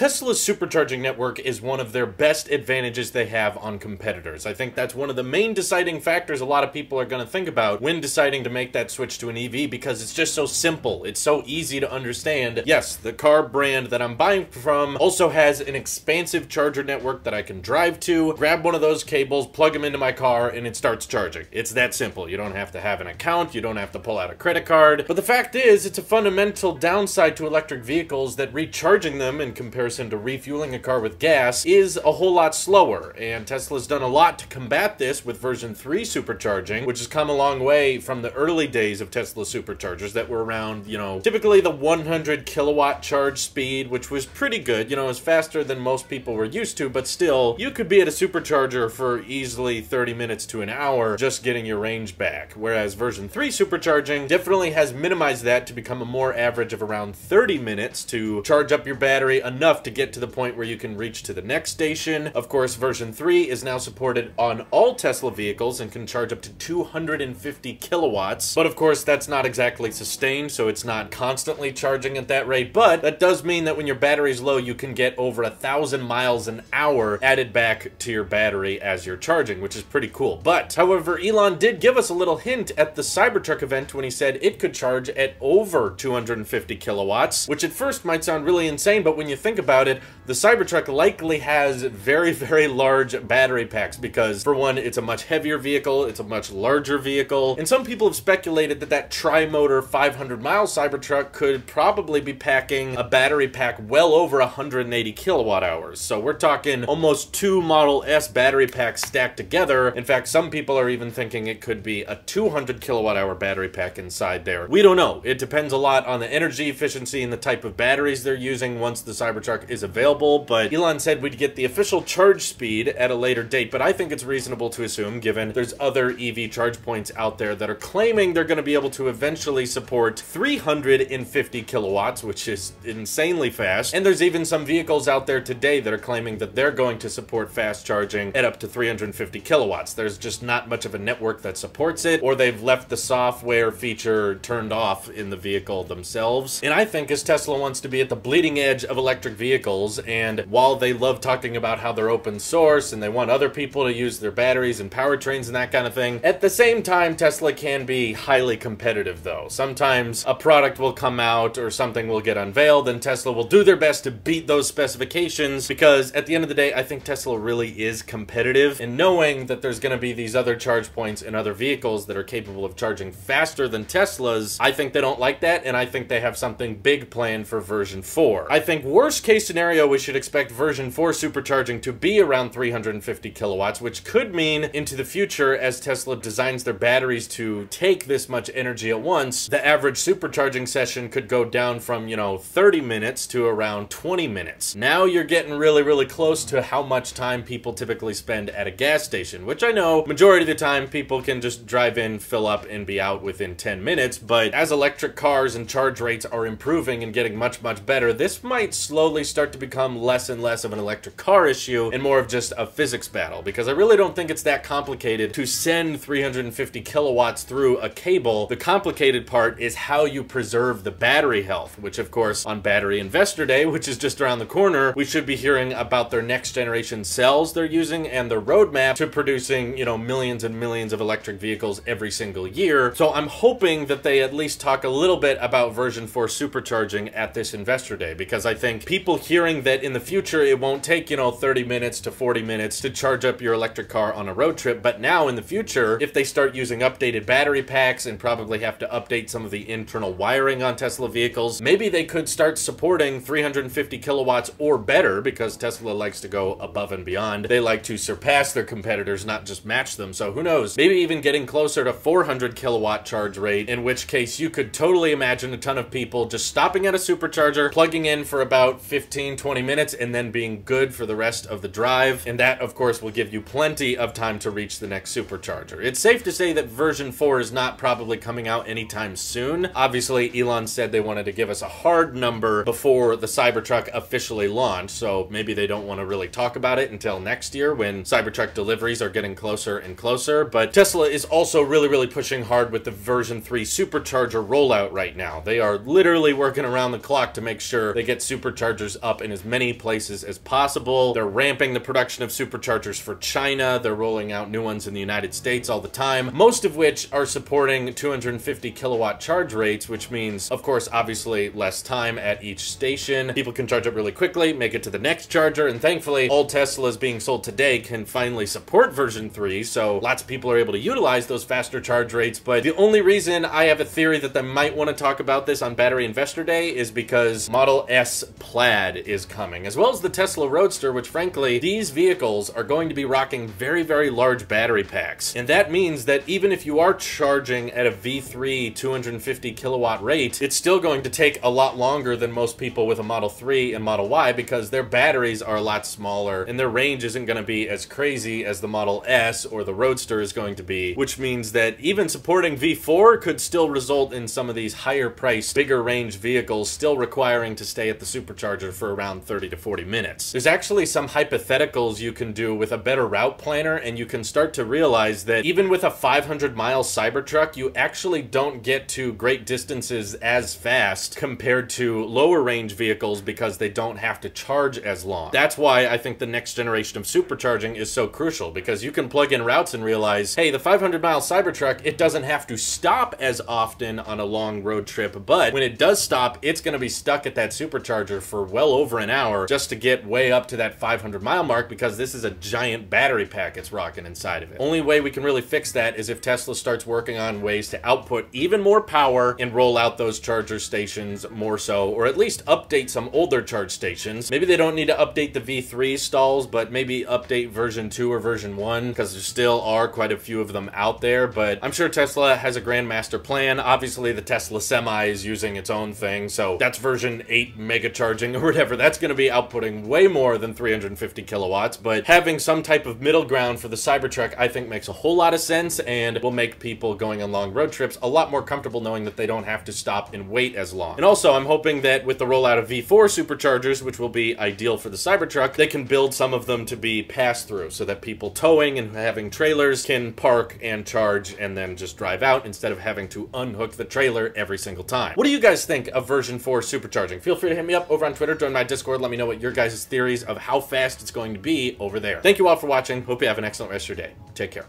Tesla's supercharging network is one of their best advantages they have on competitors. I think that's one of the main deciding factors a lot of people are going to think about when deciding to make that switch to an EV because it's just so simple. It's so easy to understand. Yes, the car brand that I'm buying from also has an expansive charger network that I can drive to, grab one of those cables, plug them into my car, and it starts charging. It's that simple. You don't have to have an account, you don't have to pull out a credit card. But the fact is, it's a fundamental downside to electric vehicles that recharging them in comparison to refueling a car with gas is a whole lot slower. And Tesla's done a lot to combat this with version 3 supercharging, which has come a long way from the early days of Tesla superchargers that were around, you know, typically the 100 kilowatt charge speed, which was pretty good. You know, it's faster than most people were used to, but still, you could be at a supercharger for easily 30 minutes to an hour just getting your range back. Whereas version 3 supercharging definitely has minimized that to become a more average of around 30 minutes to charge up your battery enough to get to the point where you can reach to the next station. Of course, version 3 is now supported on all Tesla vehicles and can charge up to 250 kilowatts. But of course, that's not exactly sustained, so it's not constantly charging at that rate. But that does mean that when your battery's low, you can get over a thousand miles an hour added back to your battery as you're charging, which is pretty cool. But, however, Elon did give us a little hint at the Cybertruck event when he said it could charge at over 250 kilowatts, which at first might sound really insane, but when you think about it, the Cybertruck likely has very, very large battery packs because, for one, it's a much heavier vehicle, it's a much larger vehicle, and some people have speculated that that tri-motor 500 mile Cybertruck could probably be packing a battery pack well over 180 kilowatt hours. So we're talking almost two Model S battery packs stacked together. In fact, some people are even thinking it could be a 200 kilowatt hour battery pack inside there. We don't know. It depends a lot on the energy efficiency and the type of batteries they're using once the Cybertruck is available, but Elon said we'd get the official charge speed at a later date, but I think it's reasonable to assume, given there's other EV charge points out there that are claiming they're going to be able to eventually support 350 kilowatts, which is insanely fast, and there's even some vehicles out there today that are claiming that they're going to support fast charging at up to 350 kilowatts. There's just not much of a network that supports it, or they've left the software feature turned off in the vehicle themselves. And I think as Tesla wants to be at the bleeding edge of electric vehicles, and while they love talking about how they're open source and they want other people to use their batteries and powertrains and that kind of thing, at the same time, Tesla can be highly competitive though. Sometimes a product will come out or something will get unveiled, and Tesla will do their best to beat those specifications because at the end of the day, I think Tesla really is competitive. And knowing that there's going to be these other charge points in other vehicles that are capable of charging faster than Tesla's, I think they don't like that, and I think they have something big planned for version 4. I think worst case scenario, we should expect version 4 supercharging to be around 350 kilowatts, which could mean into the future, as Tesla designs their batteries to take this much energy at once, the average supercharging session could go down from, you know, 30 minutes to around 20 minutes. Now you're getting really, really close to how much time people typically spend at a gas station, which I know majority of the time people can just drive in, fill up, and be out within 10 minutes. But as electric cars and charge rates are improving and getting much, much better, this might slowly start to become less and less of an electric car issue and more of just a physics battle because I really don't think it's that complicated to send 350 kilowatts through a cable. The complicated part is how you preserve the battery health, which of course on Battery Investor Day, which is just around the corner, we should be hearing about their next generation cells they're using and their roadmap to producing, you know, millions and millions of electric vehicles every single year. So I'm hoping that they at least talk a little bit about version 4 supercharging at this Investor Day because I think people hearing that in the future it won't take, you know, 30 minutes to 40 minutes to charge up your electric car on a road trip, but now in the future, if they start using updated battery packs and probably have to update some of the internal wiring on Tesla vehicles, maybe they could start supporting 350 kilowatts or better because Tesla likes to go above and beyond. They like to surpass their competitors, not just match them. So who knows? Maybe even getting closer to 400 kilowatt charge rate, in which case you could totally imagine a ton of people just stopping at a supercharger, plugging in for about 15, 20 minutes, and then being good for the rest of the drive. And that, of course, will give you plenty of time to reach the next supercharger. It's safe to say that version 4 is not probably coming out anytime soon. Obviously, Elon said they wanted to give us a hard number before the Cybertruck officially launched, so maybe they don't want to really talk about it until next year when Cybertruck deliveries are getting closer and closer. But Tesla is also really, really pushing hard with the version 3 supercharger rollout right now. They are literally working around the clock to make sure they get superchargers superchargers up in as many places as possible. They're ramping the production of superchargers for China. They're rolling out new ones in the United States all the time, most of which are supporting 250 kilowatt charge rates, which means, of course, obviously less time at each station. People can charge up really quickly, make it to the next charger, and thankfully, all Teslas being sold today can finally support version 3, so lots of people are able to utilize those faster charge rates, but the only reason I have a theory that they might want to talk about this on Battery Investor Day is because Model S Plaid is coming, as well as the Tesla Roadster, which frankly, these vehicles are going to be rocking very, very large battery packs. And that means that even if you are charging at a V3 250 kilowatt rate, it's still going to take a lot longer than most people with a Model 3 and Model Y because their batteries are a lot smaller and their range isn't going to be as crazy as the Model S or the Roadster is going to be, which means that even supporting V4 could still result in some of these higher priced, bigger range vehicles still requiring to stay at the supercharger for around 30 to 40 minutes. There's actually some hypotheticals you can do with a better route planner and you can start to realize that even with a 500 mile Cybertruck, you actually don't get to great distances as fast compared to lower range vehicles because they don't have to charge as long. That's why I think the next generation of supercharging is so crucial because you can plug in routes and realize, hey, the 500 mile Cybertruck, it doesn't have to stop as often on a long road trip, but when it does stop, it's going to be stuck at that supercharger for well over an hour just to get way up to that 500 mile mark because this is a giant battery pack it's rocking inside of it. Only way we can really fix that is if Tesla starts working on ways to output even more power and roll out those charger stations more so, or at least update some older charge stations. Maybe they don't need to update the V3 stalls, but maybe update version 2 or version 1 because there still are quite a few of them out there, but I'm sure Tesla has a grand master plan. Obviously, the Tesla Semi is using its own thing, so that's version 8 mega charging or whatever. That's going to be outputting way more than 350 kilowatts, but having some type of middle ground for the Cybertruck, I think makes a whole lot of sense and will make people going on long road trips a lot more comfortable knowing that they don't have to stop and wait as long. And also, I'm hoping that with the rollout of V4 superchargers, which will be ideal for the Cybertruck, they can build some of them to be pass-through so that people towing and having trailers can park and charge and then just drive out instead of having to unhook the trailer every single time. What do you guys think of version 4 supercharging? Feel free to hit me up over on Twitter, join my Discord, let me know what your guys' theories of how fast it's going to be over there. Thank you all for watching. Hope you have an excellent rest of your day. Take care.